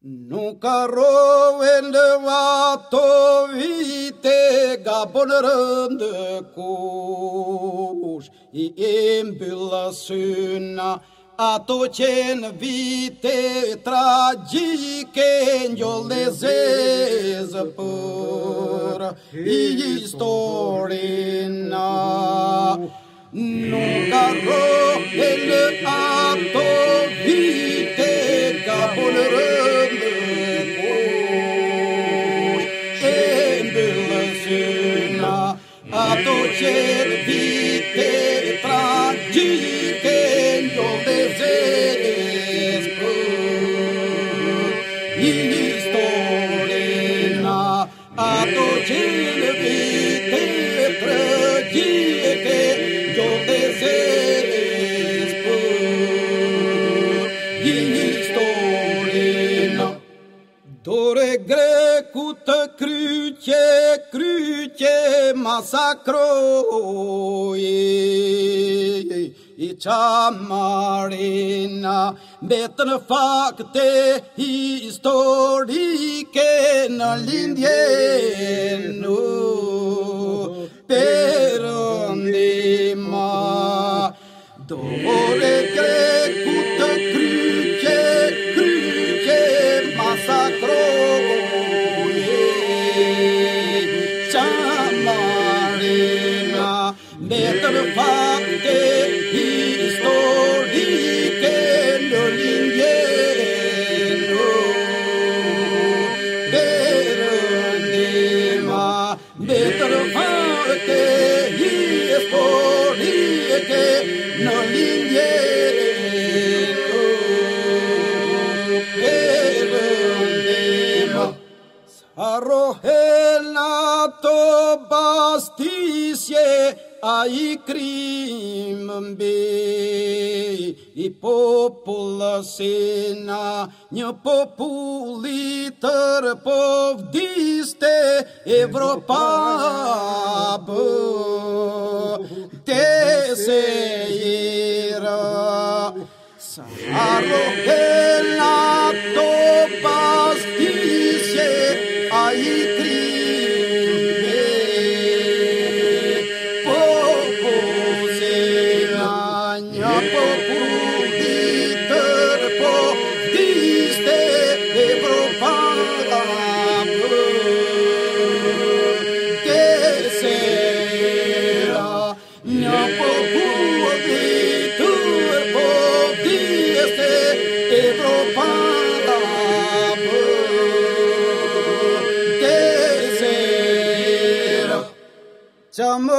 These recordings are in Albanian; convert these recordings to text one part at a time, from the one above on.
Nunca roende vato vite gabonrande kurs i embilasuna ato qen vite tragike njolle zezë për historina Nunca roende ato vite Në qilë vitë të rëgjike Jo dhe zëris për Një historin Dore greku të kryqe Kryqe masakroj I qamarina Betë në fakte historike no l'indieno, oh, pero andiamo dove parte, y que no lindieto arrojé arrojé nato bastisie ai crimbe i popul sena një populli tër povdiste Evropa bë te se jera sa arrohel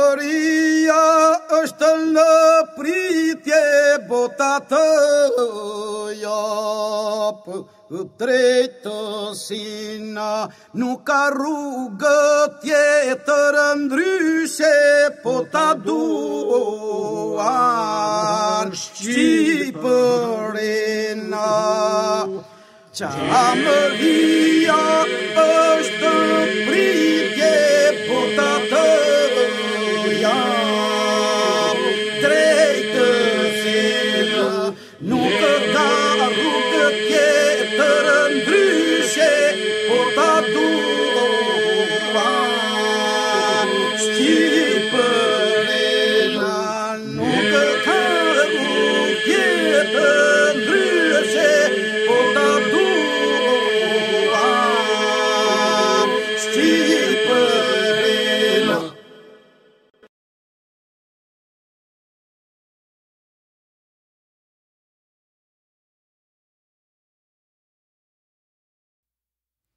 Historia është në pritje bota të japë Drejtë si nuk ka rrugë tjetër ndryshe Po ta duan Shqipërina Qa më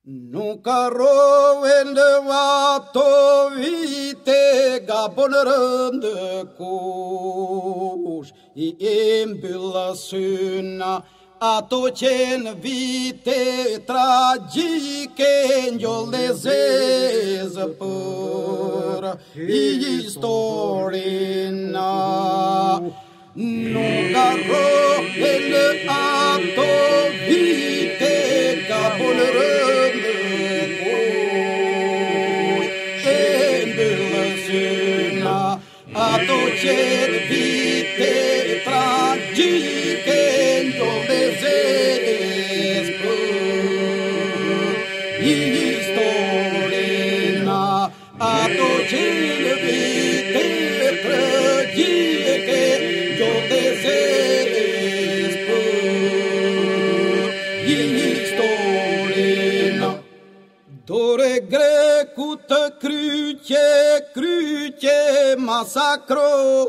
Nunca roende vato vite gabonerende kurs i imbilla synna a tochen vite tragike njolle zezë për i historina. Nunca roende это крюче, крюче массакруе.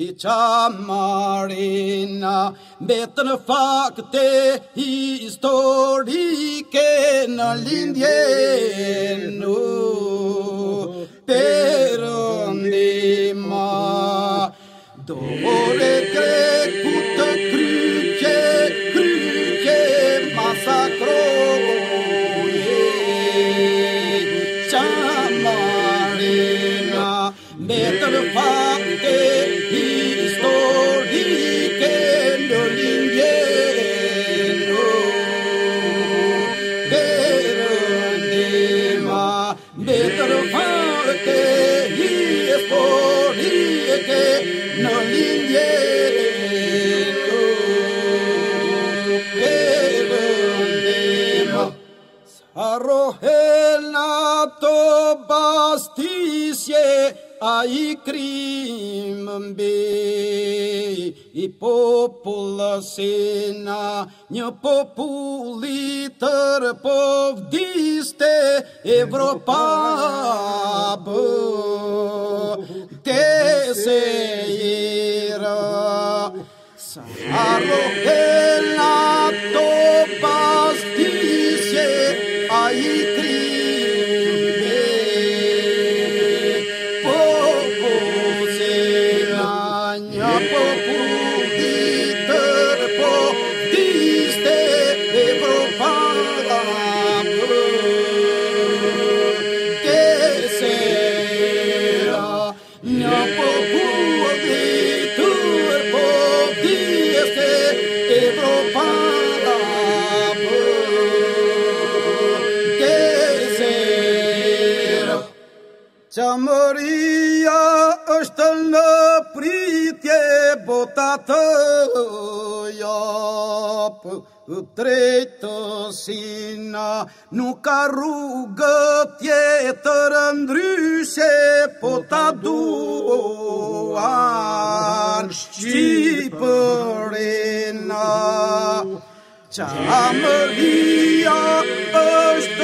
И чамарина, бетен факте, историке на линдену. Перондима, доле крее. Αροχέλα το μπαστίσιε αι κρίμμπι η πόπολα σένα νιο πόπουλι τερποβδίστε Ευρωπά πω τέσσε ήρα Aí cria. Qamëria është në pritje bota të japë, të drejtë sina nuk ka rrugë tjetër ndryshe, po ta duan Shqipërina. Qamëria është